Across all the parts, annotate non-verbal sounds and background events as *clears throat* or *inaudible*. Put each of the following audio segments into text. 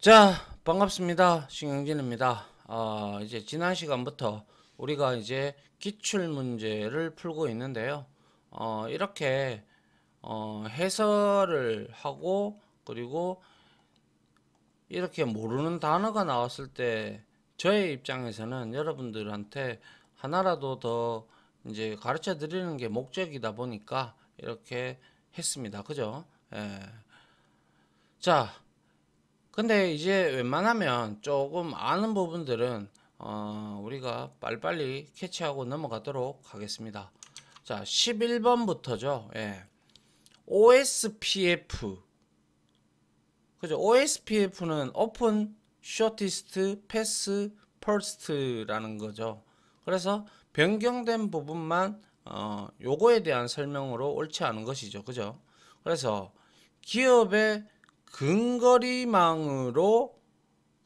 자, 반갑습니다. 신영진입니다. 어, 이제 지난 시간부터 우리가 이제 기출 문제를 풀고 있는데요. 어, 이렇게 어, 해설을 하고 그리고 이렇게 모르는 단어가 나왔을 때 저의 입장에서는 여러분들한테 하나라도 더 이제 가르쳐 드리는 게 목적이다 보니까 이렇게 했습니다. 그죠? 예. 자, 근데 이제 웬만하면 조금 아는 부분들은 어, 우리가 빨리빨리 캐치하고 넘어가도록 하겠습니다. 자, 11번부터죠. 예. OSPF. 그죠? OSPF는 Open Shortest Pass First라는 거죠. 그래서 변경된 부분만 어, 요거에 대한 설명으로 옳지 않은 것이죠. 그죠? 그래서 기업의 근거리망으로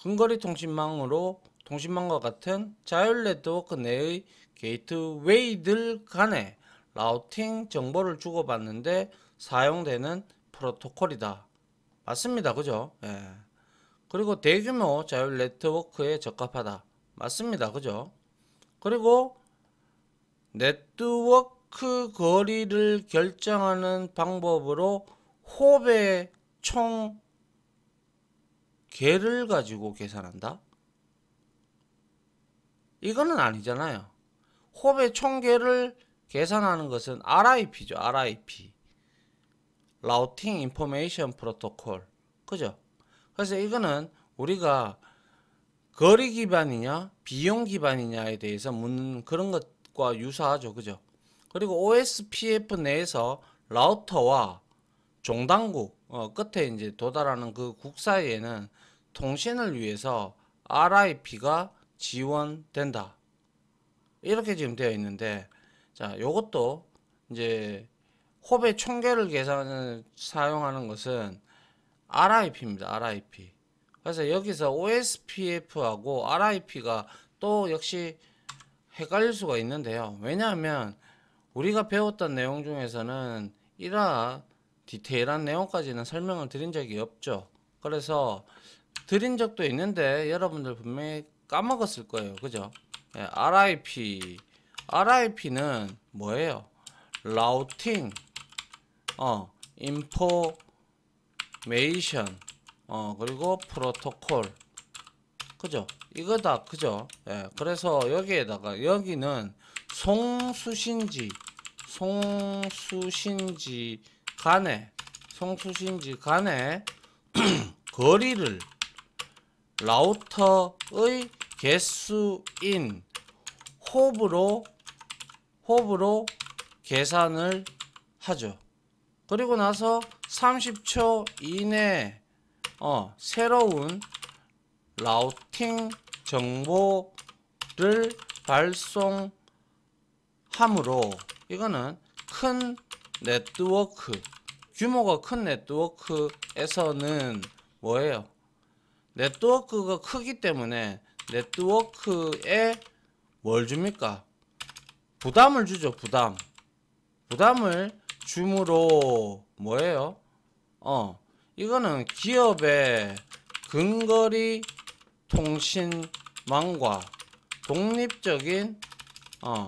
근거리 통신망으로 통신망과 같은 자율 네트워크 내의 게이트웨이들 간에 routing 정보를 주고받는데 사용되는 프로토콜이다. 맞습니다. 그죠? 예. 그리고 대규모 자율 네트워크에 적합하다. 맞습니다. 그죠? 그리고 네트워크 거리를 결정하는 방법으로 호배 총 개를 가지고 계산한다? 이거는 아니잖아요. 호배 총개를 계산하는 것은 RIP죠. RIP. 라우팅 인포메이션 프로토콜. 그죠? 그래서 이거는 우리가 거리 기반이냐 비용 기반이냐에 대해서 묻는 그런 것과 유사하죠. 그죠? 그리고 OSPF 내에서 라우터와 종단국 어, 끝에 이제 도달하는 그 국 사이에는 통신을 위해서 RIP가 지원된다. 이렇게 지금 되어 있는데 자, 요것도 이제 호배 총계를 계산을 사용하는 것은 RIP입니다. RIP. 그래서 여기서 OSPF하고 RIP가 또 역시 헷갈릴 수가 있는데요. 왜냐하면 우리가 배웠던 내용 중에서는 이러한 디테일한 내용까지는 설명을 드린 적이 없죠. 그래서 드린 적도 있는데 여러분들 분명히 까먹었을 거예요. 그죠? 예, RIP. RIP는 뭐예요? 라우팅, 어, 인포메이션, 어, 그리고 프로토콜. 그죠? 이거 다. 그죠? 예, 그래서 여기에다가 여기는 송수신지, 송수신지 간에, 송수신지 간에 *clears throat* 거리를 라우터의 개수인 홉으로 홉으로 계산을 하죠. 그리고 나서 30초 이내 어, 새로운 라우팅 정보를 발송함으로 이거는 큰 네트워크 규모가 큰 네트워크에서는 뭐예요? 네트워크가 크기 때문에 네트워크에 뭘 줍니까? 부담을 주죠, 부담. 부담을 줌으로 뭐예요? 어, 이거는 기업의 근거리 통신망과 독립적인 어,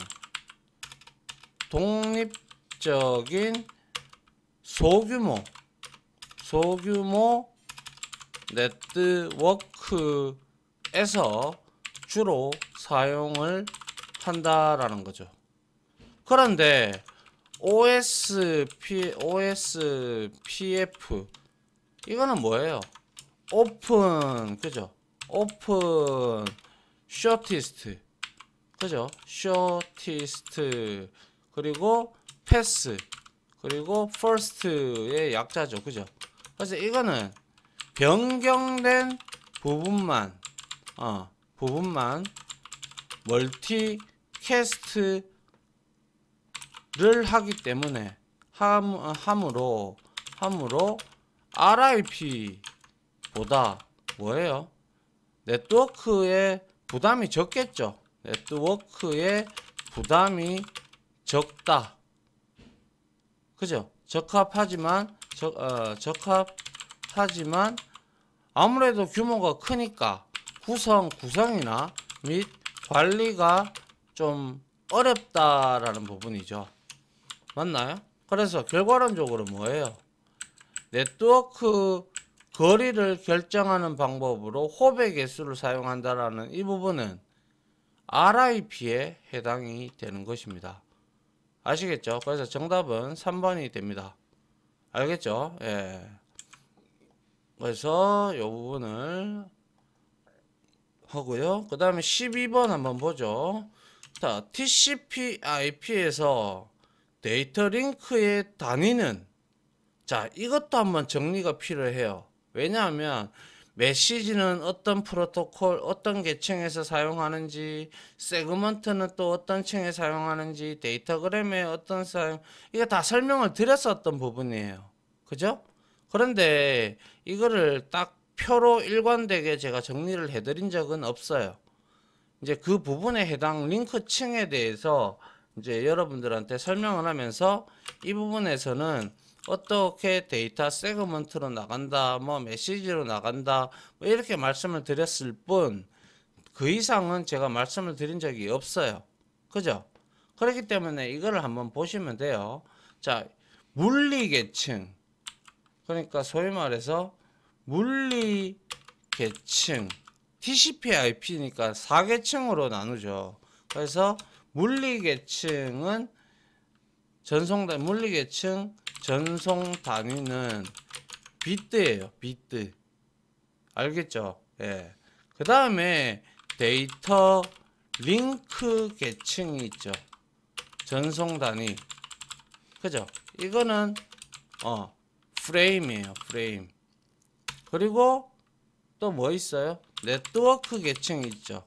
독립적인 소규모 소규모 네트워크에서 주로 사용을 한다라는 거죠. 그런데 OSP, OSPF 이거는 뭐예요? 오픈 그죠? open shortest 그죠? shortest 그리고 path 그리고 first의 약자죠. 그죠? 그래서 이거는 변경된 부분만 어, 부분만 multicast를 하기 때문에 함, 함으로 함으로 RIP보다 뭐예요? 네트워크의 부담이 적겠죠. 네트워크의 부담이 적다. 그죠? 적합하지만 적, 어, 적합하지만 아무래도 규모가 크니까 구성 구성이나 및 관리가 좀 어렵다라는 부분이죠. 맞나요? 그래서 결과론적으로 뭐예요? 네트워크 거리를 결정하는 방법으로 호배 개수를 사용한다라는 이 부분은 RIP에 해당이 되는 것입니다. 아시겠죠? 그래서 정답은 3번이 됩니다. 알겠죠? 예. 그래서 이 부분을 하고요. 그 다음에 12번 한번 보죠. 자, TCP IP에서 데이터 링크의 단위는 자, 이것도 한번 정리가 필요해요. 왜냐하면 메시지는 어떤 프로토콜, 어떤 계층에서 사용하는지, 세그먼트는 또 어떤 층에 사용하는지, 데이터그램에 어떤 사용, 이거 다 설명을 드렸었던 부분이에요. 그죠? 그런데 이거를 딱 표로 일관되게 제가 정리를 해드린 적은 없어요. 이제 그 부분에 해당 링크층에 대해서 이제 여러분들한테 설명을 하면서 이 부분에서는 어떻게 데이터 세그먼트로 나간다, 뭐 메시지로 나간다, 뭐 이렇게 말씀을 드렸을 뿐 그 이상은 제가 말씀을 드린 적이 없어요. 그죠? 그렇기 때문에 이거를 한번 보시면 돼요. 자, 물리 계층. 그러니까 소위 말해서 물리 계층. TCP/IP니까 4계층으로 나누죠. 그래서 물리 계층은 전송 단 물리 계층 전송 단위는 비트예요. 비트. 알겠죠? 예. 그 다음에 데이터 링크 계층이 있죠. 전송 단위. 그죠? 이거는 어 프레임이에요. 프레임. 그리고 또 뭐 있어요? 네트워크 계층이 있죠.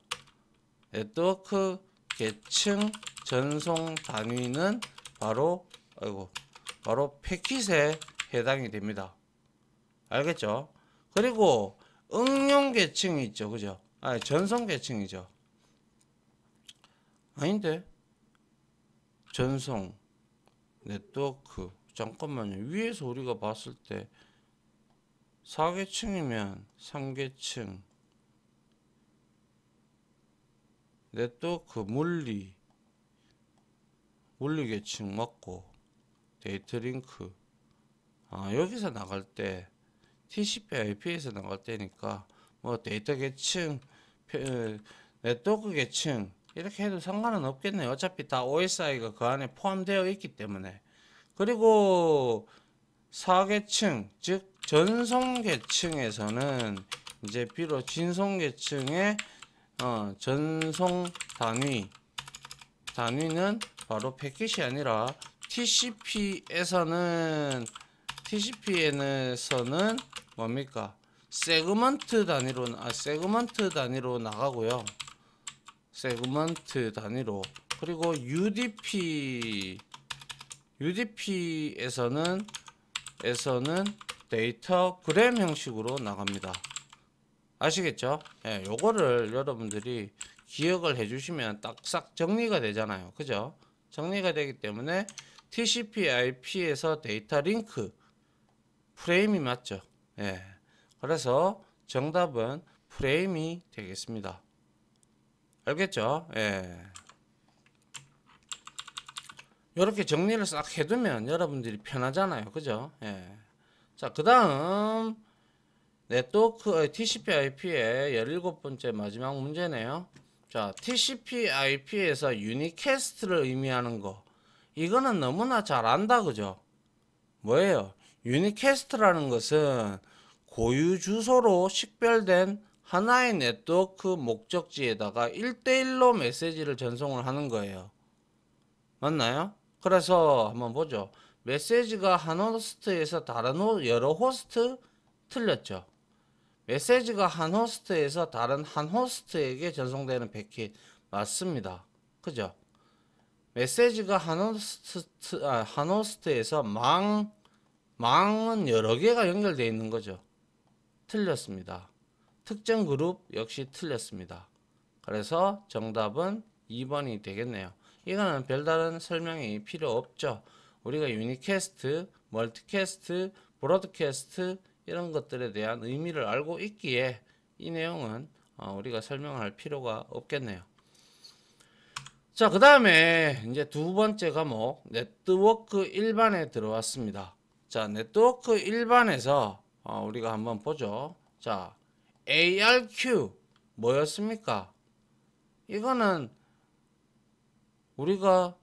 네트워크 계층 전송 단위는 바로 아이고 바로 패킷에 해당이 됩니다. 알겠죠? 그리고 응용 계층이 있죠. 그죠? 아, 전송 계층이죠. 아닌데. 전송 네트워크 잠깐만요. 위에서 우리가 봤을 때 4계층이면 3계층 네트워크 물리 물리 계층 맞고 데이터 링크. 아 여기서 나갈 때 TCP IP에서 나갈 때니까 뭐 데이터 계층 표- 네트워크 계층 이렇게 해도 상관은 없겠네요. 어차피 다 OSI가 그 안에 포함되어 있기 때문에. 그리고 4계층 즉 전송 계층에서는 이제 비록 전송 계층의 어, 전송 단위 단위는 바로 패킷이 아니라 TCP에서는 TCP에서는 뭡니까? 세그먼트 단위로 아 세그먼트 단위로 나가고요. 세그먼트 단위로 그리고 UDP UDP에서는 에서는 datagram 형식으로 나갑니다. 아시겠죠? 예, 요거를 여러분들이 기억을 해주시면 딱싹 정리가 되잖아요. 그죠? 정리가 되기 때문에 TCP/IP에서 데이터 링크 프레임이 맞죠? 예. 그래서 정답은 프레임이 되겠습니다. 알겠죠? 예. 이렇게 정리를 싹 해두면 여러분들이 편하잖아요. 그죠? 예. 자, 그 다음, 네트워크, TCP/IP의 17번째 마지막 문제네요. 자, TCP/IP에서 유니캐스트를 의미하는 거. 이거는 너무나 잘 안다, 그죠? 뭐예요? unicast라는 것은 고유 주소로 식별된 하나의 네트워크 목적지에다가 1대1로 메시지를 전송을 하는 거예요. 맞나요? 그래서 한번 보죠. 메시지가 한 호스트에서 다른 호, 여러 호스트 틀렸죠. 메시지가 한 호스트에서 다른 한 호스트에게 전송되는 패킷 맞습니다. 그죠? 메시지가 한 호스트 아, 한 호스트에서 망 망은 여러 개가 연결되어 있는 거죠. 틀렸습니다. 특정 그룹 역시 틀렸습니다. 그래서 정답은 2번이 되겠네요. 이거는 별다른 설명이 필요 없죠. 우리가 unicast, multicast, broadcast 이런 것들에 대한 의미를 알고 있기에 이 내용은 어, 우리가 설명할 필요가 없겠네요. 자, 그 다음에 이제 두 번째 과목 네트워크 일반에 들어왔습니다. 자, 네트워크 일반에서 어, 우리가 한번 보죠. 자, ARQ 뭐였습니까? 이거는 우리가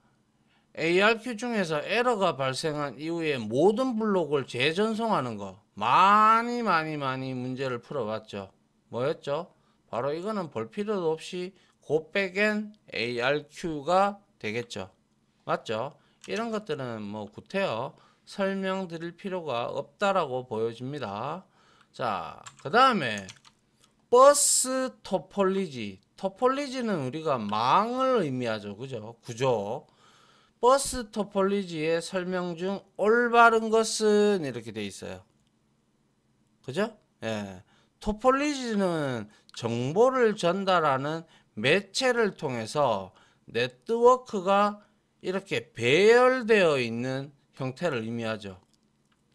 ARQ 중에서 에러가 발생한 이후에 모든 블록을 재전송하는 거 많이 많이 많이 문제를 풀어봤죠. 뭐였죠? 바로 이거는 볼 필요도 없이 곱백엔 ARQ가 되겠죠. 맞죠? 이런 것들은 뭐 구태여 설명드릴 필요가 없다라고 보여집니다. 자, 그 다음에 버스 토폴리지. 토폴리지는 우리가 망을 의미하죠. 그죠? 구조. 버스 토폴리지의 설명 중 올바른 것은 이렇게 돼 있어요. 그죠? 예. 토폴리지는 정보를 전달하는 매체를 통해서 네트워크가 이렇게 배열되어 있는 형태를 의미하죠.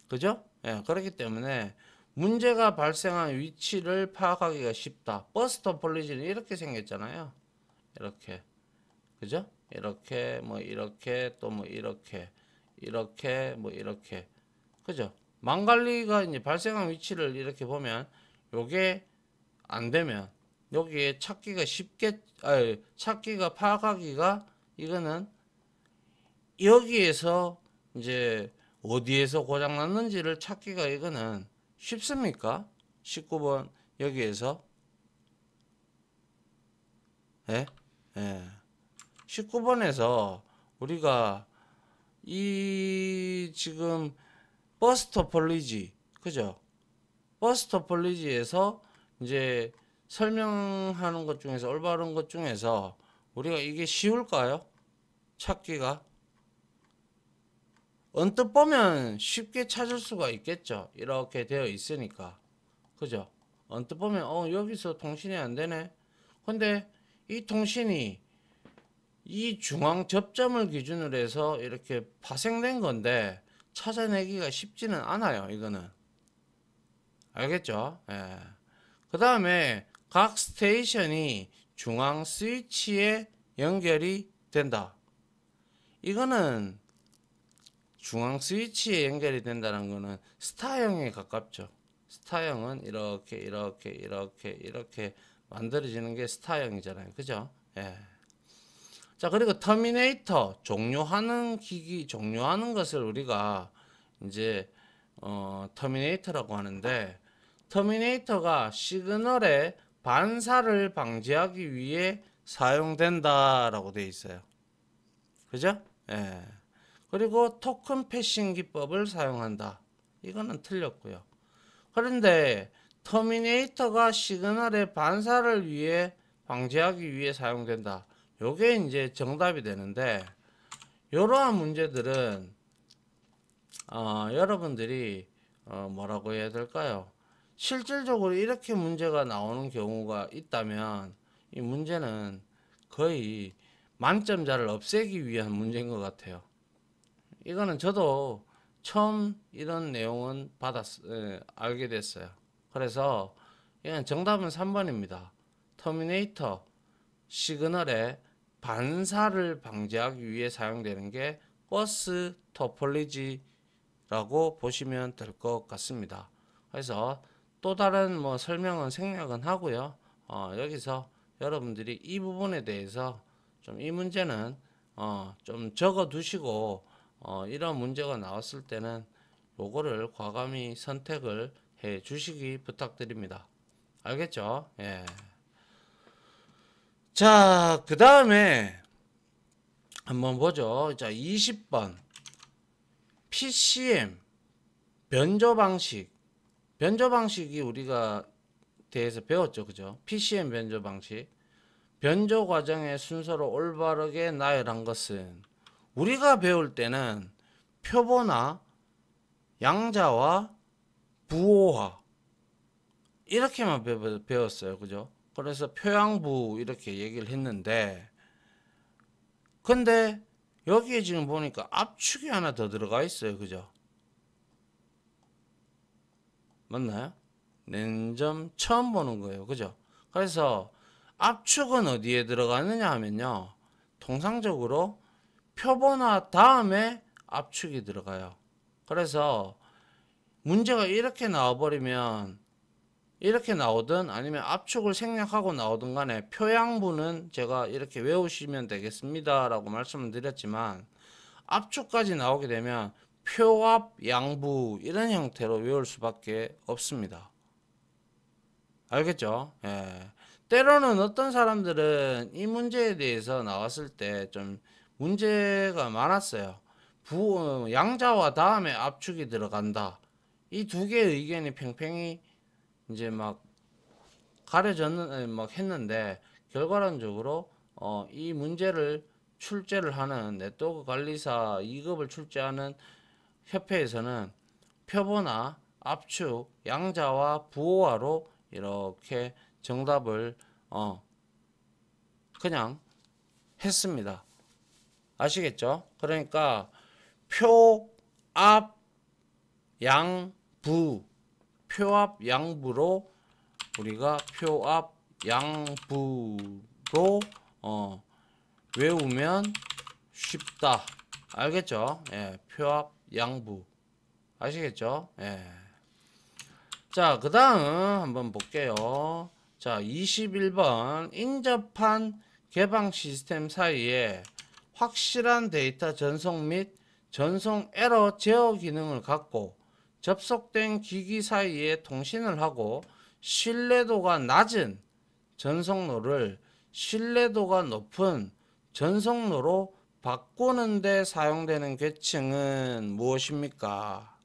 그죠? 예, 그렇기 때문에 문제가 발생한 위치를 파악하기가 쉽다. 버스 토폴리지는 이렇게 생겼잖아요. 이렇게. 그죠? 이렇게 뭐 이렇게 또 뭐 이렇게 이렇게 뭐 이렇게 그죠? 망갈리가 이제 발생한 위치를 이렇게 보면 요게 안 되면 여기에 찾기가 쉽게 아 찾기가 파악하기가 이거는 여기에서 이제 어디에서 고장 났는지를 찾기가 이거는 쉽습니까? 19번 여기에서 예? 예. 19번에서 우리가 이 지금 버스 토폴리지 그죠? 버스 토폴리지에서 이제 설명하는 것 중에서 올바른 것 중에서 우리가 이게 쉬울까요? 찾기가 언뜻 보면 쉽게 찾을 수가 있겠죠. 이렇게 되어 있으니까. 그죠? 언뜻 보면 어 여기서 통신이 안 되네. 근데 이 통신이 이 중앙 접점을 기준으로 해서 이렇게 파생된 건데 찾아내기가 쉽지는 않아요. 이거는 알겠죠? 예. 그 다음에 각 스테이션이 중앙 스위치에 연결이 된다. 이거는 중앙 스위치에 연결이 된다는 거는 스타형에 가깝죠. 스타형은 이렇게 이렇게 이렇게 이렇게 만들어지는 게 스타형이잖아요. 그죠? 예. 자, 그리고 터미네이터 종료하는 기기 종료하는 것을 우리가 이제 어, terminator라고 하는데 terminator가 시그널의 반사를 방지하기 위해 사용된다라고 되어 있어요. 그죠? 예. 그리고 token passing 기법을 사용한다. 이거는 틀렸고요. 그런데 터미네이터가 시그널의 반사를 위해 방지하기 위해 사용된다. 요게 이제 정답이 되는데 이러한 문제들은 어, 여러분들이 어, 뭐라고 해야 될까요? 실질적으로 이렇게 문제가 나오는 경우가 있다면 이 문제는 거의 만점자를 없애기 위한 문제인 것 같아요. 이거는 저도 처음 이런 내용은 받았, 에, 알게 됐어요. 그래서 이건 정답은 3번입니다. 터미네이터 시그널의 반사를 방지하기 위해 사용되는 게 bus topology라고 보시면 될 것 같습니다. 그래서 또 다른 뭐 설명은 생략은 하고요. 어, 여기서 여러분들이 이 부분에 대해서 좀 이 문제는 어, 좀 적어 두시고 어, 이런 문제가 나왔을 때는 요거를 과감히 선택을 해 주시기 부탁드립니다. 알겠죠? 예. 자, 그 다음에 한번 보죠. 자, 20번. PCM 변조 방식. 변조 방식이 우리가 대해서 배웠죠. 그죠? PCM 변조 방식. 변조 과정의 순서로 올바르게 나열한 것은 우리가 배울 때는 표보나 양자와 부호화 이렇게만 배웠어요. 그죠? 그래서 표양부 이렇게 얘기를 했는데 근데 여기에 지금 보니까 압축이 하나 더 들어가 있어요. 그죠? 맞나요? 낸점 처음 보는 거예요. 그죠? 그래서 압축은 어디에 들어가느냐 하면요. 통상적으로 표본화 다음에 압축이 들어가요. 그래서 문제가 이렇게 나와버리면 이렇게 나오든 아니면 압축을 생략하고 나오든 간에 표양부는 제가 이렇게 외우시면 되겠습니다 라고 말씀을 드렸지만 압축까지 나오게 되면 표압 양부 이런 형태로 외울 수밖에 없습니다. 알겠죠? 예. 때로는 어떤 사람들은 이 문제에 대해서 나왔을 때 좀 문제가 많았어요. 부, 어, 양자와 다음에 압축이 들어간다. 이 두 개의 의견이 팽팽히 이제 막 가려졌는, 막 했는데, 결과론적으로, 어, 이 문제를 출제를 하는 네트워크 관리사 2급을 출제하는 협회에서는 표본화, 압축, 양자와 부호화로 이렇게 정답을 어 그냥 했습니다. 아시겠죠? 그러니까 표, 압, 양, 부 표압 양부로 우리가 표압 양부로 어 외우면 쉽다. 알겠죠? 예, 표압 양부. 아시겠죠? 예. 자, 그 다음 한번 볼게요. 자, 21번. 인접한 개방 시스템 사이에 확실한 데이터 전송 및 전송 에러 제어 기능을 갖고 접속된 기기 사이에 통신을 하고 신뢰도가 낮은 전송로를 신뢰도가 높은 전송로로 바꾸는 데 사용되는 계층은 무엇입니까?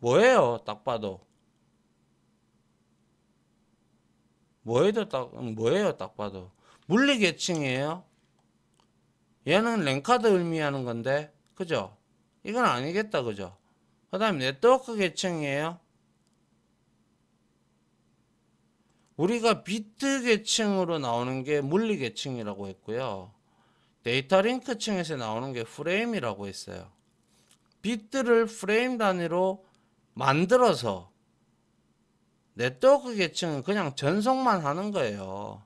뭐예요? 딱 봐도. 뭐예요? 딱 뭐예요? 딱 봐도. 물리 계층이에요. 얘는 랭카드 의미하는 건데. 그죠? 이건 아니겠다. 그죠? 그 다음 네트워크 계층이에요. 우리가 비트 계층으로 나오는 게 물리 계층이라고 했고요. 데이터 링크 층에서 나오는 게 프레임이라고 했어요. 비트를 프레임 단위로 만들어서 네트워크 계층은 그냥 전송만 하는 거예요.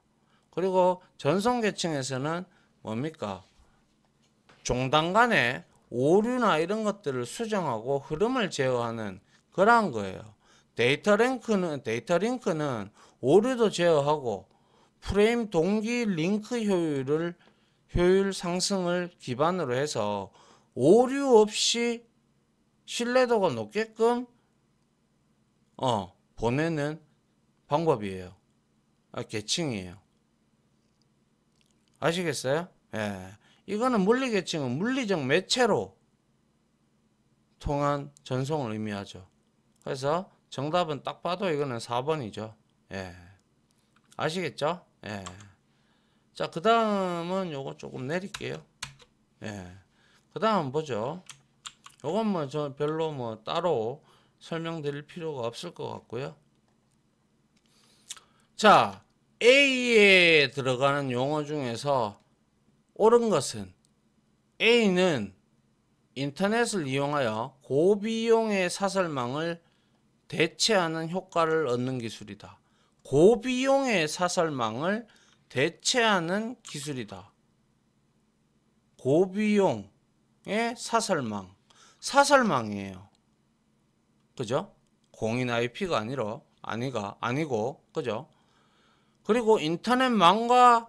그리고 전송 계층에서는 뭡니까? 종단 간에 오류나 이런 것들을 수정하고 흐름을 제어하는 그러한 거예요. 데이터 링크는 데이터 링크는 오류도 제어하고 프레임 동기 링크 효율을 효율 상승을 기반으로 해서 오류 없이 신뢰도가 높게끔 어 보내는 방법이에요. 아, 계층이에요. 아시겠어요? 예. 이거는 물리 계층은 물리적 매체로 통한 전송을 의미하죠. 그래서 정답은 딱 봐도 이거는 4번이죠. 예. 아시겠죠? 예. 자, 그 다음은 요거 조금 내릴게요. 예. 그 다음 보죠. 요건 뭐 저 별로 뭐 따로 설명드릴 필요가 없을 것 같고요. 자, A에 들어가는 용어 중에서 옳은 것은 A는 인터넷을 이용하여 고비용의 사설망을 대체하는 효과를 얻는 기술이다. 고비용의 사설망을 대체하는 기술이다. 고비용의 사설망. 사설망이에요. 그죠? 공인 IP가 아니라 아니가 아니고 그죠? 그리고 인터넷망과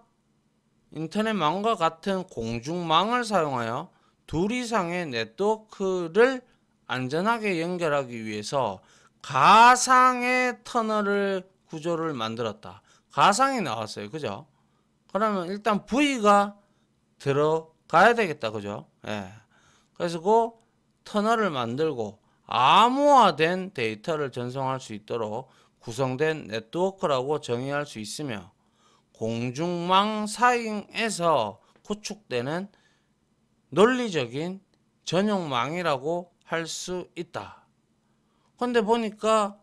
인터넷망과 같은 공중망을 사용하여 둘 이상의 네트워크를 안전하게 연결하기 위해서 가상의 터널을 구조를 만들었다. 가상이 나왔어요. 그죠? 그러면 일단 V가 들어가야 되겠다. 그죠? 예. 그래서 그 터널을 만들고 암호화된 데이터를 전송할 수 있도록 구성된 네트워크라고 정의할 수 있으며 공중망 사이에서 구축되는 논리적인 전용망이라고 할 수 있다. 근데 보니까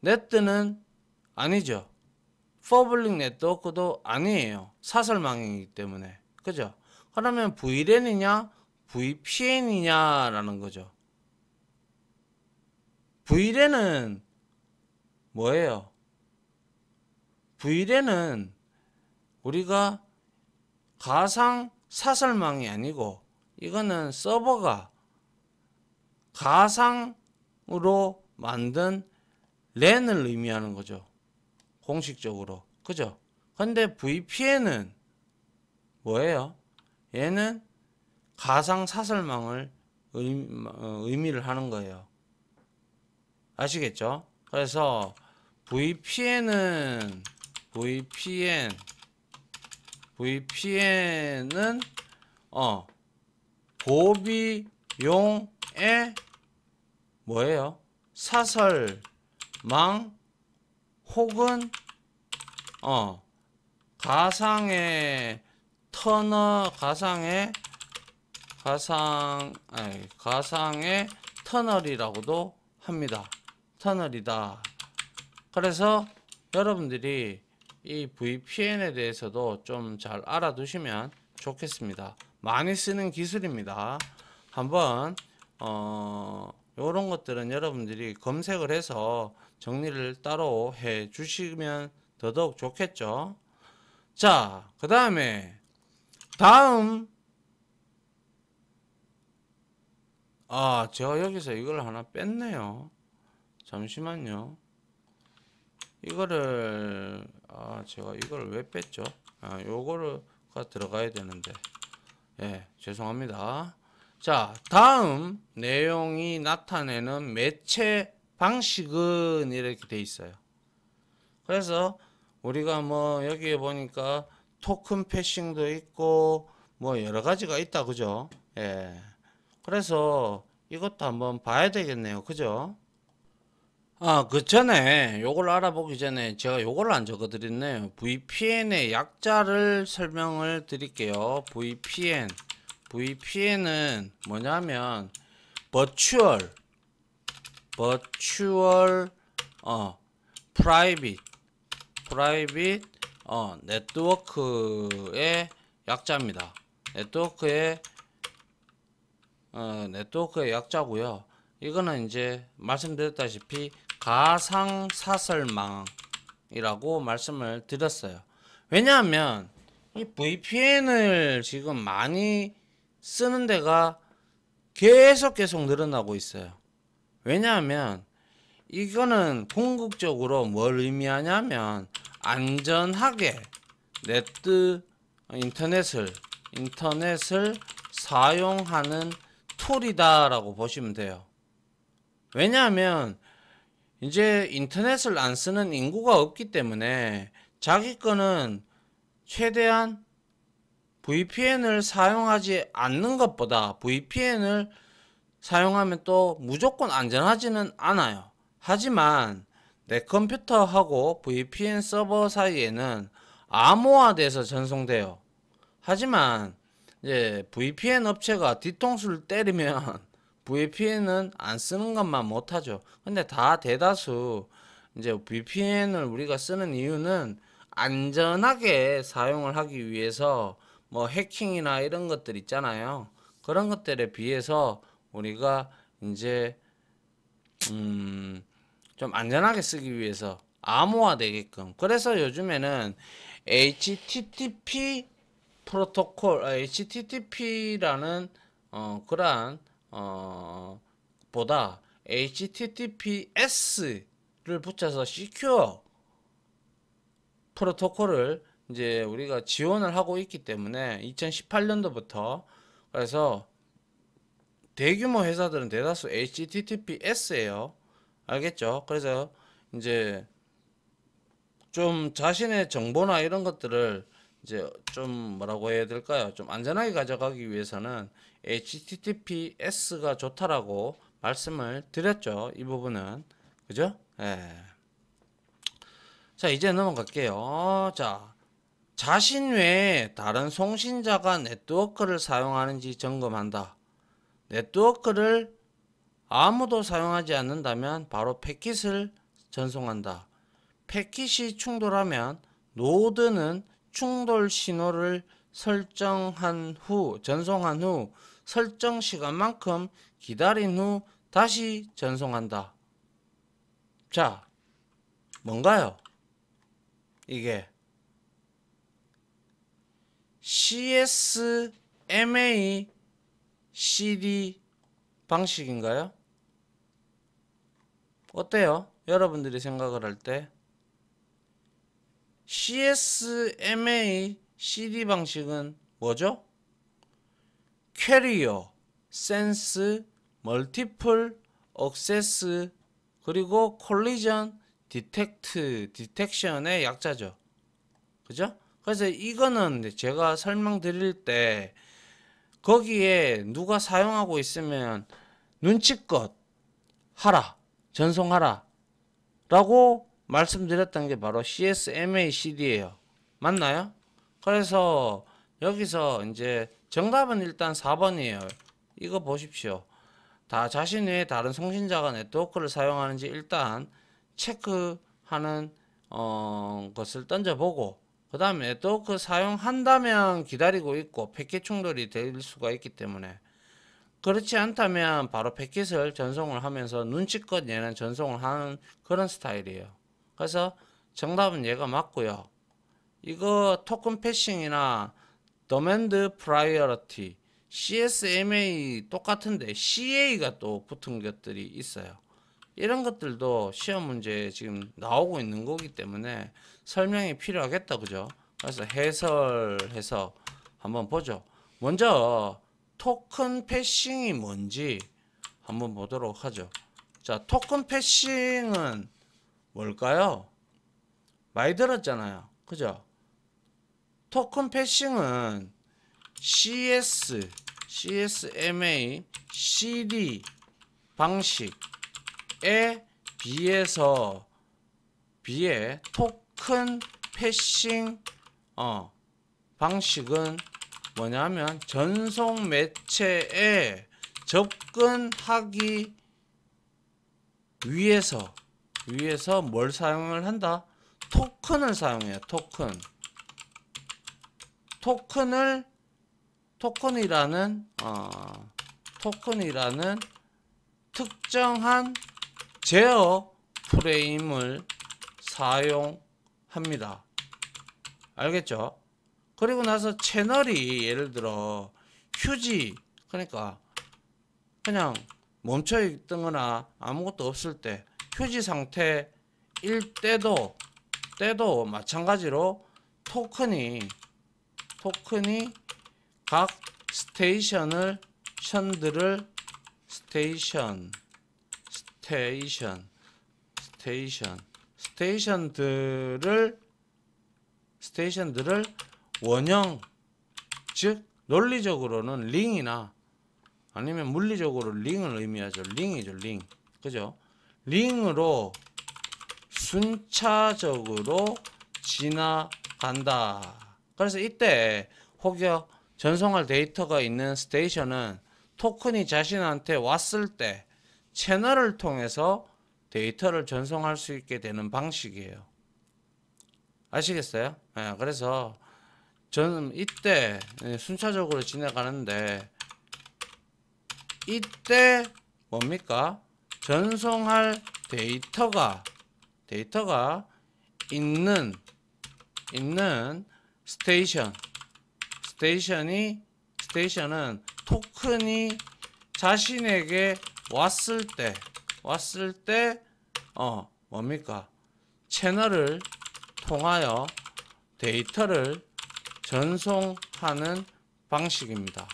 NAT는 아니죠. public network도 아니에요. 사설망이기 때문에. 그죠? 그러면 VLAN이냐, VPN이냐라는 거죠. VLAN은 뭐예요? V랜은 우리가 가상 사설망이 아니고 이거는 서버가 가상으로 만든 랜을 의미하는 거죠. 공식적으로. 그죠? 근데 VPN은 뭐예요? 얘는 가상 사설망을 의, 어, 의미 를 하는 거예요. 아시겠죠? 그래서 VPN은 VPN VPN은 어 고비용의 뭐예요? 사설망 혹은 어 가상의 터널 가상의 가상 아니 가상의 터널이라고도 합니다. 터널이다. 그래서 여러분들이 이 VPN에 대해서도 좀 잘 알아두시면 좋겠습니다. 많이 쓰는 기술입니다. 한번 어 요런 것들은 여러분들이 검색을 해서 정리를 따로 해 주시면 더더욱 좋겠죠. 자, 그 다음에 다음 아, 제가 여기서 이걸 하나 뺐네요. 잠시만요. 이거를 아, 제가 이걸 왜 뺐죠? 아, 요거가 들어가야 되는데. 예, 죄송합니다. 자, 다음 내용이 나타내는 매체 방식은 이렇게 돼 있어요. 그래서 우리가 뭐 여기에 보니까 토큰 패싱도 있고 뭐 여러 가지가 있다 그죠? 예. 그래서 이것도 한번 봐야 되겠네요. 그죠? 아, 그 전에 요걸 알아보기 전에 제가 요걸 안 적어 드렸네요. VPN의 약자를 설명을 드릴게요. VPN. VPN은 뭐냐면 virtual virtual 어 private private 어 network의 약자입니다. network의 어 network의 약자고요. 이거는 이제 말씀드렸다시피 가상 사설망이라고 말씀을 드렸어요. 왜냐하면 이 VPN을 지금 많이 쓰는 데가 계속 계속 늘어나고 있어요. 왜냐하면 이거는 궁극적으로 뭘 의미하냐면 안전하게 네트 인터넷을 인터넷을 사용하는 툴이다라고 보시면 돼요. 왜냐하면 이제 인터넷을 안 쓰는 인구가 없기 때문에 자기 거는 최대한 VPN을 사용하지 않는 것보다 VPN을 사용하면 또 무조건 안전하지는 않아요. 하지만 내 컴퓨터하고 VPN 서버 사이에는 암호화돼서 전송돼요. 하지만 이제 VPN 업체가 뒤통수를 때리면 *laughs* VPN은 안 쓰는 것만 못하죠. 근데 다 대다수 이제 VPN을 우리가 쓰는 이유는 안전하게 사용을 하기 위해서 뭐 해킹이나 이런 것들 있잖아요. 그런 것들에 비해서 우리가 이제 음, 좀 안전하게 쓰기 위해서 암호화 되게끔. 그래서 요즘에는 HTTP 프로토콜, 아, HTTP라는 어, 그러한 어, 보다 HTTPS를 붙여서 Secure 프로토콜을 이제 우리가 지원을 하고 있기 때문에 2018년도부터 그래서 대규모 회사들은 대다수 HTTPS예요. 알겠죠? 그래서 이제 좀 자신의 정보나 이런 것들을 이제 좀 뭐라고 해야 될까요? 좀 안전하게 가져가기 위해서는 HTTPS가 좋다라고 말씀을 드렸죠. 이 부분은 그죠? 예. 자 이제 넘어갈게요. 자 자신 외에 다른 송신자가 네트워크를 사용하는지 점검한다. 네트워크를 아무도 사용하지 않는다면 바로 패킷을 전송한다. 패킷이 충돌하면 노드는 충돌 신호를 설정한 후 전송한 후 설정 시간만큼 기다린 후 다시 전송한다. 자, 뭔가요? 이게 CSMA CD 방식인가요? 어때요? 여러분들이 생각을 할 때 CSMA CD 방식은 뭐죠? carrier, sense, multiple, access 그리고 collision detect detection의 약자죠. 그죠? 그래서 이거는 제가 설명드릴 때 거기에 누가 사용하고 있으면 눈치껏 하라, 전송하라 라고 말씀드렸던 게 바로 CSMA CD예요. 맞나요? 그래서 여기서 이제 정답은 일단 4번이에요. 이거 보십시오. 다 자신 외에 다른 송신자가 네트워크를 사용하는지 일단 체크하는 어, 것을 던져보고 그 다음에 네트워크 사용한다면 기다리고 있고 패킷 충돌이 될 수가 있기 때문에 그렇지 않다면 바로 패킷을 전송을 하면서 눈치껏 얘는 전송을 하는 그런 스타일이에요. 그래서 정답은 얘가 맞고요. 이거 token passing이나 demand priority CSMA 똑같은데 CA가 또 붙은 것들이 있어요. 이런 것들도 시험 문제에 지금 나오고 있는 거기 때문에 설명이 필요하겠다 그죠? 그래서 해설해서 한번 보죠. 먼저 토큰 패싱이 뭔지 한번 보도록 하죠. 자, 토큰 패싱은 뭘까요? 많이 들었잖아요. 그죠? 토큰 패싱은 CS, CSMA, CD 방식에 비해서 비해 토 큰 패싱 어, 방식은 뭐냐면 전송 매체에 접근하기 위해서 위해서 뭘 사용을 한다? 토큰을 사용해요. 토큰. 토큰을 토큰이라는 어, 토큰이라는 특정한 제어 프레임을 사용 합니다. 알겠죠? 그리고 나서 채널이 예를 들어 휴지 그러니까 그냥 멈춰 있거나 아무것도 없을 때 휴지 상태일 때도 때도 마찬가지로 토큰이 토큰이 각 스테이션을 션들을 스테이션 스테이션 스테이션 스테이션들을 스테이션들을 원형 즉 논리적으로는 링이나 아니면 물리적으로 링을 의미하죠. 링이죠, 링. 그죠? 링으로 순차적으로 지나간다. 그래서 이때 혹여 전송할 데이터가 있는 스테이션은 토큰이 자신한테 왔을 때 채널을 통해서 데이터를 전송할 수 있게 되는 방식이에요. 아시겠어요? 네, 그래서 저는 이때 순차적으로 지나가는데 이때 뭡니까? 전송할 데이터가 데이터가 있는 있는 스테이션 스테이션이 스테이션은 토큰이 자신에게 왔을 때 왔을 때 어 뭡니까? 채널을 통하여 데이터를 전송하는 방식입니다.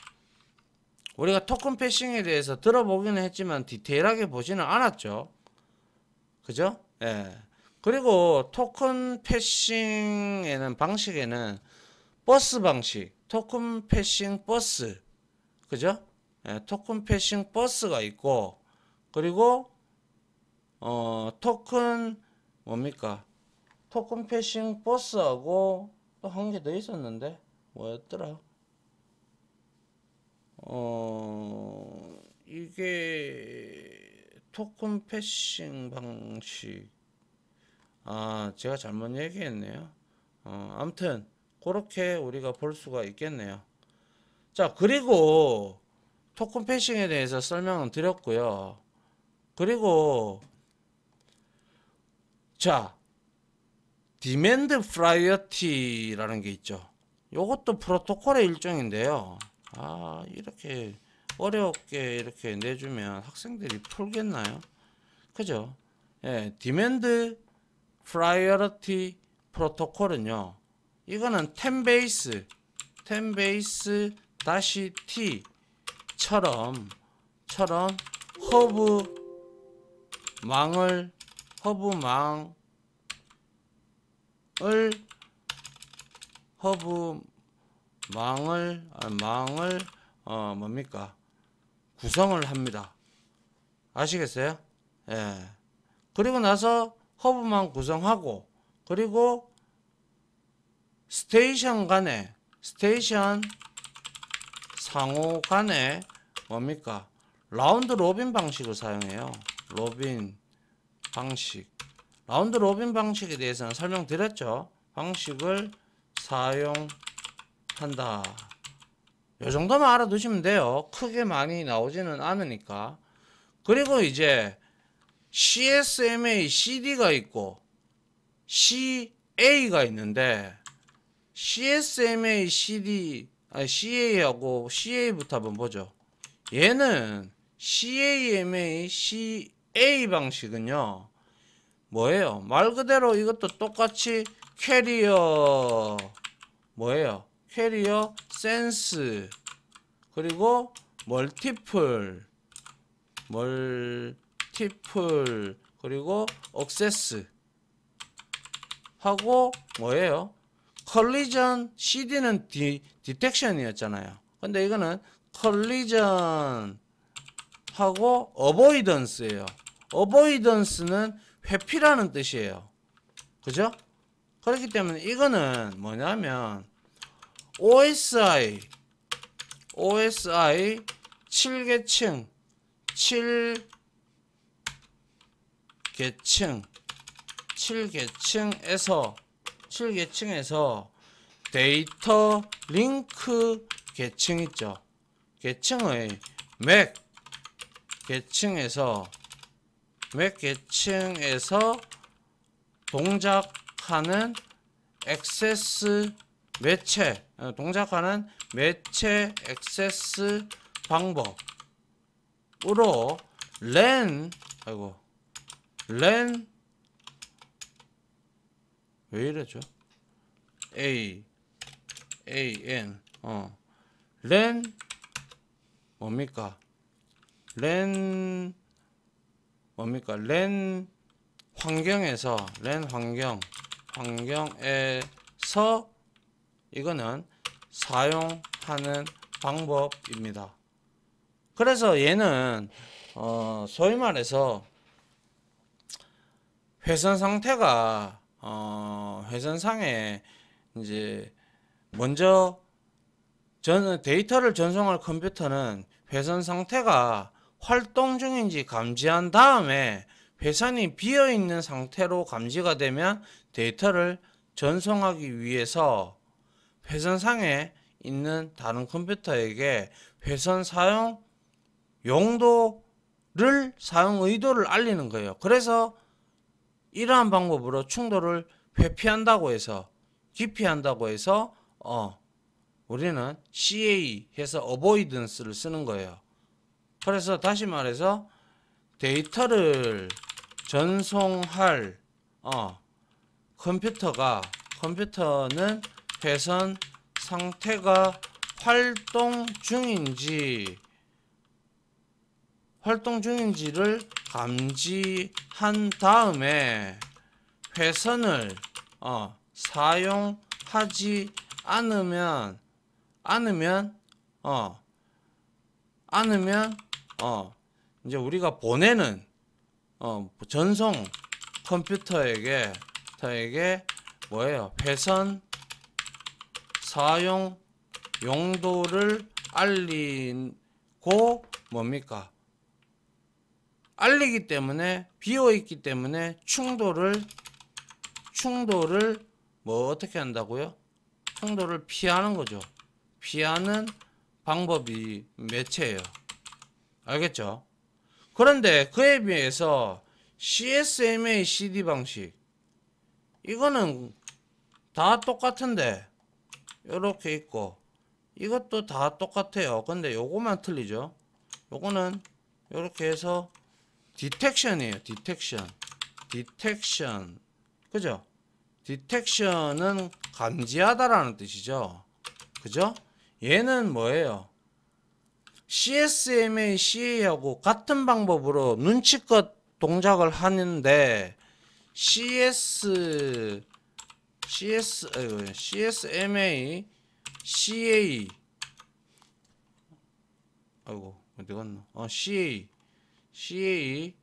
우리가 token passing에 대해서 들어보기는 했지만 디테일하게 보지는 않았죠. 그죠? 예. 그리고 token passing에는 방식에는 버스 방식, token passing bus, 그죠? 예, token passing bus가 있고, 그리고 어 토큰 뭡니까? token passing bus하고 또 한 개 더 있었는데 뭐였더라? 어 이게 token passing 방식 아 제가 잘못 얘기했네요. 어 아무튼 그렇게 우리가 볼 수가 있겠네요. 자 그리고 token passing에 대해서 설명은 드렸고요. 그리고 자 demand priority라는 게 있죠. 요것도 프로토콜의 일종인데요. 아, 이렇게 어렵게 이렇게 내주면 학생들이 풀겠나요? 그죠? 예, demand priority 프로토콜은요. 이거는 10 Base, 10 Base 다시 T처럼 처럼 허브 망을 허브 망을 허브 망을 아, 망을 어 뭡니까 구성을 합니다. 아시겠어요? 예. 그리고 나서 허브망 구성하고 그리고 스테이션 간에 스테이션 상호 간에 뭡니까 round robin 방식을 사용해요. robin 방식. round robin 방식에 대해서는 설명드렸죠. 방식을 사용한다. 요 정도만 알아두시면 돼요. 크게 많이 나오지는 않으니까. 그리고 이제 CSMA CD가 있고 CA가 있는데 CSMA CD 아니 CA하고 CA부터 한번 보죠. 얘는 CSMA CA 방식은요. 뭐예요? 말 그대로 이것도 똑같이 캐리어 뭐예요? carrier sense 그리고 multiple multiple 그리고 access 하고 뭐예요? collision CD는 디, detection이었잖아요. 근데 이거는 컬리전 하고 어보이던스예요. 어보이던스는 회피라는 뜻이에요. 그죠? 그렇기 때문에 이거는 뭐냐면 OSI OSI 7계층 7계층 7계층에서 7계층에서 데이터 링크 계층 있죠. 계층의 MAC 계층에서 MAC 계층에서 동작하는 액세스 매체 어, 동작하는 매체 액세스 방법으로 랜 아이고 랜 왜 이러죠? A A N 어랜 뭡니까? 랜 뭡니까? 랜 환경에서 랜 환경 환경에서 이거는 사용하는 방법입니다. 그래서 얘는 어 소위 말해서 회선 상태가 어 회선상에 이제 먼저 전 데이터를 전송할 컴퓨터는 회선 상태가 활동 중인지 감지한 다음에 회선이 비어 있는 상태로 감지가 되면 데이터를 전송하기 위해서 회선상에 있는 다른 컴퓨터에게 회선 사용 용도를 사용 의도를 알리는 거예요. 그래서 이러한 방법으로 충돌을 회피한다고 해서 기피한다고 해서 어 우리는 CA 해서 avoidance를 쓰는 거예요. 그래서 다시 말해서 데이터를 전송할 어 컴퓨터가 컴퓨터는 회선 상태가 활동 중인지 활동 중인지를 감지한 다음에 회선을 어, 사용하지 않으면 않으면 어 않으면 어 이제 우리가 보내는 어 전송 컴퓨터에게 터에게 뭐예요? 회선 사용 용도를 알리고 뭡니까? 알리기 때문에 비어 있기 때문에 충돌을 충돌을 뭐 어떻게 한다고요? 충돌을 피하는 거죠. 피하는 방법이 매체예요. 알겠죠? 그런데 그에 비해서 CSMA CD 방식 이거는 다 똑같은데 이렇게 있고 이것도 다 똑같아요. 근데 요거만 틀리죠. 요거는 이렇게 해서 detection이에요. detection. detection. 그죠? detection은 감지하다라는 뜻이죠. 그죠? 얘는 뭐예요? CSMA, CA하고 같은 방법으로 눈치껏 동작을 하는데 CS CS 아이고, CSMA, CA 아이고 어디 갔나? 어 CA CA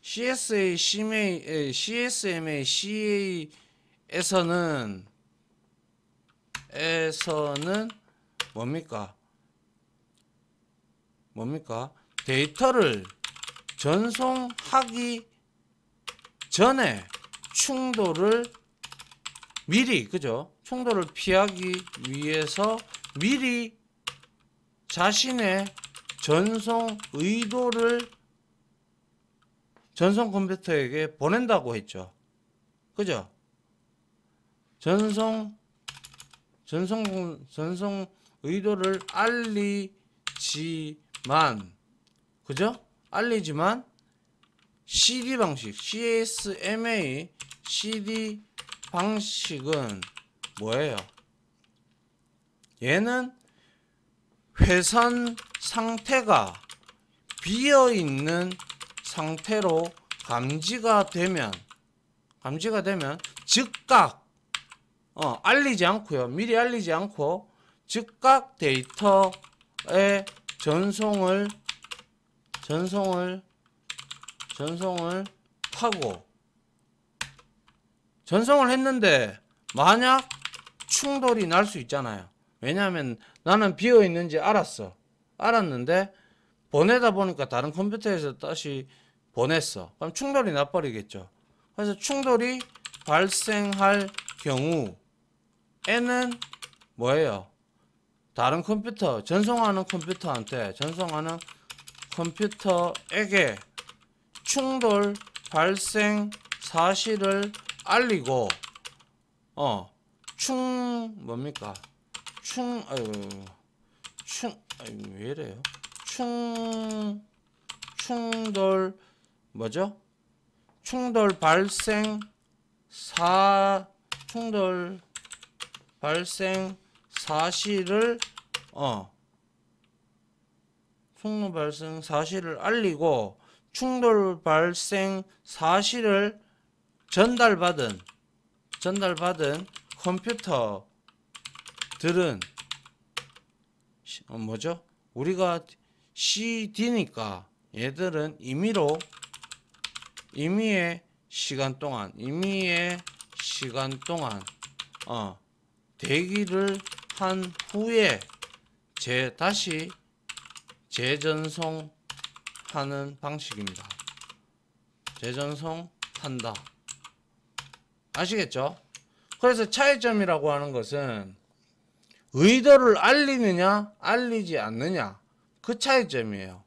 CSA, CMA, 에, CSMA, CA에서는 에서는 뭡니까? 뭡니까? 데이터를 전송하기 전에 충돌을 미리 그죠? 충돌을 피하기 위해서 미리 자신의 전송 의도를 전송 컴퓨터에게 보낸다고 했죠. 그죠? 전송 전송 전송 의도를 알리지 만 그죠? 알리지만 CD 방식 CSMA CD 방식은 뭐예요? 얘는 회선 상태가 비어 있는 상태로 감지가 되면 감지가 되면 즉각 어, 알리지 않고요. 미리 알리지 않고 즉각 데이터의 전송을 전송을 전송을 하고 전송을 했는데 만약 충돌이 날 수 있잖아요. 왜냐하면 나는 비어 있는지 알았어. 알았는데 보내다 보니까 다른 컴퓨터에서 다시 보냈어. 그럼 충돌이 나버리겠죠. 그래서 충돌이 발생할 경우 에는 뭐예요? 다른 컴퓨터, 전송하는 컴퓨터한테, 전송하는 컴퓨터에게 충돌 발생 사실을 알리고, 어, 충, 뭡니까? 충, 아유, 충, 아유, 왜 이래요? 충, 충돌, 뭐죠? 충돌 발생 사, 충돌 발생 사실을, 어, 충돌 발생 사실을 알리고, 충돌 발생 사실을 전달받은, 전달받은 컴퓨터들은, 시- 어, 뭐죠? 우리가 CD니까 얘들은 임의로 임의의 시간 동안 임의의 시간 동안 어 대기를 한 후에 재 다시 재전송하는 방식입니다. 재전송한다. 아시겠죠? 그래서 차이점이라고 하는 것은 의도를 알리느냐 알리지 않느냐 그 차이점이에요.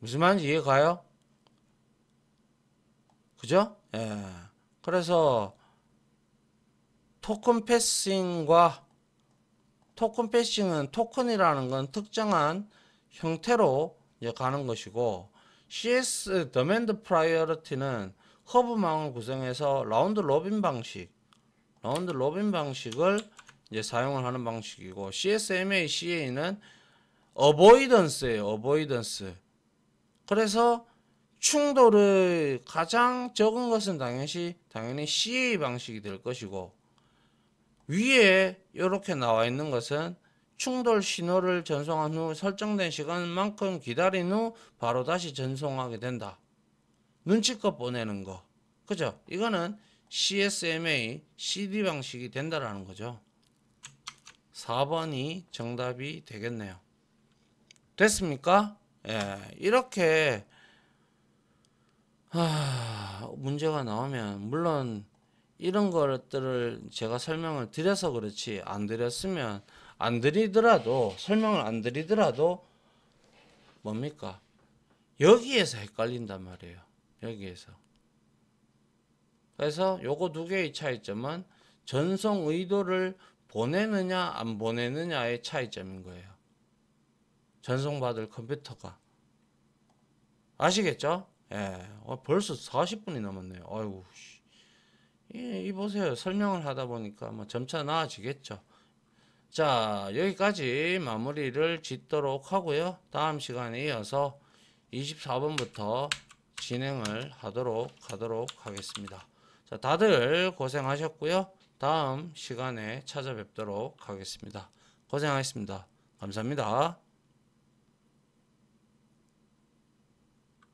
무슨 말인지 이해 가요? 그죠? 예. 그래서 token passing과 token passing은 토큰이라는 건 특정한 형태로 가는 것이고 CS demand priority는 허브망을 구성해서 round robin 방식 round robin 방식을 이제 사용을 하는 방식이고 CSMA, CA는 avoidance예요. avoidance. 그래서 충돌을 가장 적은 것은 당연히 당연히 CA 방식이 될 것이고 위에 이렇게 나와 있는 것은 충돌 신호를 전송한 후 설정된 시간만큼 기다린 후 바로 다시 전송하게 된다. 눈치껏 보내는 거. 그죠? 이거는 CSMA CD 방식이 된다라는 거죠. 4번이 정답이 되겠네요. 됐습니까? 예, 이렇게 하, 문제가 나오면 물론 이런 것들을 제가 설명을 드려서 그렇지 안 드렸으면 안 드리더라도 설명을 안 드리더라도 뭡니까? 여기에서 헷갈린단 말이에요. 여기에서 그래서 요거 두 개의 차이점은 전송 의도를 보내느냐 안 보내느냐의 차이점인 거예요. 전송받을 컴퓨터가 아시겠죠? 예, 어, 벌써 40분이 넘었네요. 아이고, 씨. 이, 이 보세요. 설명을 하다 보니까 뭐 점차 나아지겠죠. 자, 여기까지 마무리를 짓도록 하고요. 다음 시간에 이어서 24번부터 진행을 하도록 하도록 하겠습니다. 자, 다들 고생하셨고요. 다음 시간에 찾아뵙도록 하겠습니다. 고생하셨습니다. 감사합니다.